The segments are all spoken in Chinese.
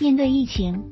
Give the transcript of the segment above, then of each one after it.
面对疫情，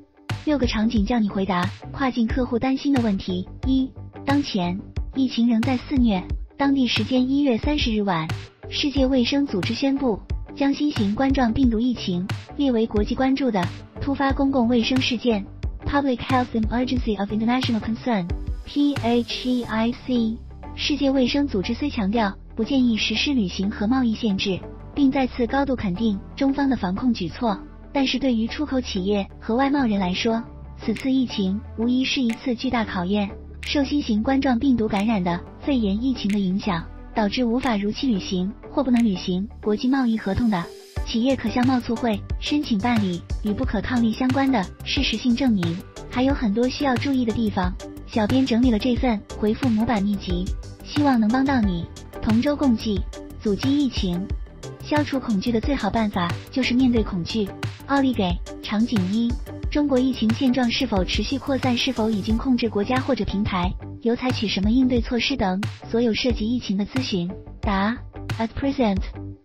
六个场景叫你回答跨境客户担心的问题。一、当前疫情仍在肆虐。当地时间一月三十日晚，世界卫生组织宣布将新型冠状病毒疫情列为国际关注的突发公共卫生事件 （Public Health Emergency of International Concern，PHEIC）。世界卫生组织虽强调不建议实施旅行和贸易限制，并再次高度肯定中方的防控举措，但是对于出口企业和外贸人来说，此次疫情无疑是一次巨大考验。受新型冠状病毒感染的肺炎疫情的影响，导致无法如期履行或不能履行国际贸易合同的企业，可向贸促会申请办理与不可抗力相关的事实性证明。还有很多需要注意的地方，小编整理了这份回复模板秘籍，希望能帮到你。同舟共济，阻击疫情，消除恐惧的最好办法就是面对恐惧。奥利给，场景一。中国疫情现状是否持续扩散？是否已经控制？国家或者平台有采取什么应对措施等所有涉及疫情的咨询。答：At present,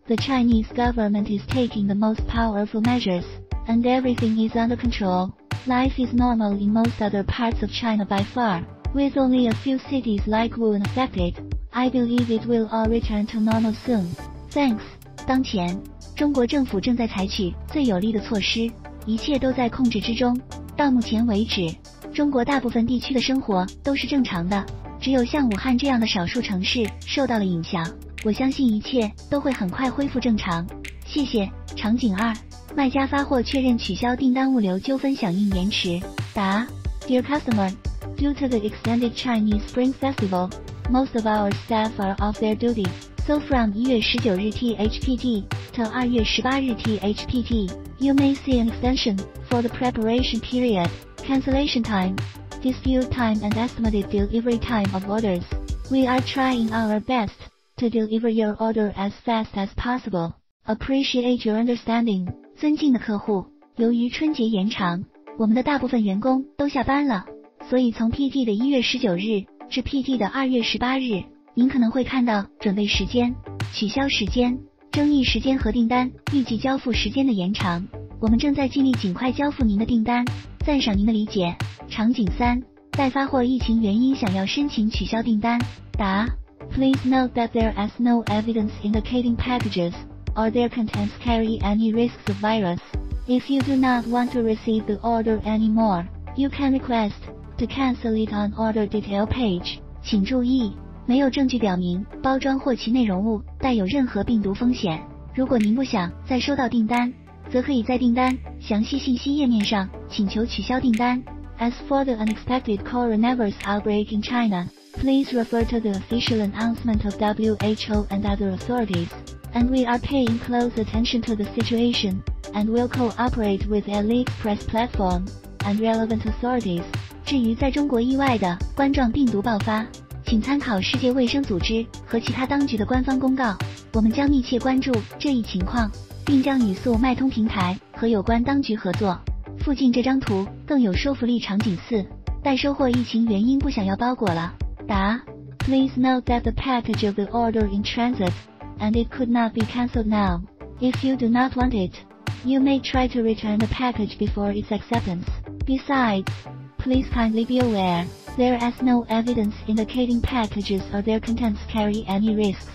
the Chinese government is taking the most powerful measures, and everything is under control. Life is normal in most other parts of China by far, with only a few cities like Wuhan affected. I believe it will all return to normal soon. Thanks. 当前，中国政府正在采取最有力的措施。一切都在控制之中。到目前为止，中国大部分地区的生活都是正常的，只有像武汉这样的少数城市受到了影响。我相信一切都会很快恢复正常。谢谢。场景二，卖家发货确认取消订单，物流纠纷响应延迟。答：Dear customer, due to the extended Chinese Spring Festival, most of our staff are off their duty. So from 一月十九日 THPT till 二月十八日 THPT. You may see an extension for the preparation period, cancellation time, dispute time and estimated delivery time of orders. We are trying our best to deliver your order as fast as possible. Appreciate your understanding. 尊敬的客户，由于春节延长，我们的大部分员工都下班了，所以从 PT 的一月十九日至 PT 的二月十八日， 您可能会看到准备时间、取消时间。争议时间和订单预计交付时间的延长，我们正在尽力尽快交付您的订单，赞赏您的理解。场景三，待发货疫情原因想要申请取消订单。答：Please note that there is no evidence indicating packages or their contents carry any risks of virus. If you do not want to receive the order anymore, you can request to cancel it on order detail page. 请注意。没有证据表明包装或其内容物带有任何病毒风险。如果您不想再收到订单，则可以在订单详细信息页面上请求取消订单。As for the unexpected coronavirus outbreak in China, please refer to the official announcement of WHO and other authorities. And we are paying close attention to the situation and will cooperate with AliExpress platform and relevant authorities. 至于在中国意外的冠状病毒爆发。 请参考世界卫生组织和其他当局的官方公告。我们将密切关注这一情况，并将语速脉通平台和有关当局合作。附近这张图更有说服力。场景四：待收货疫情原因不想要包裹了。答：Please note that the package of the order in transit and it could not be cancelled now. If you do not want it, you may try to return the package before its acceptance. Besides, please kindly be aware. There is no evidence indicating packages or their contents carry any risks.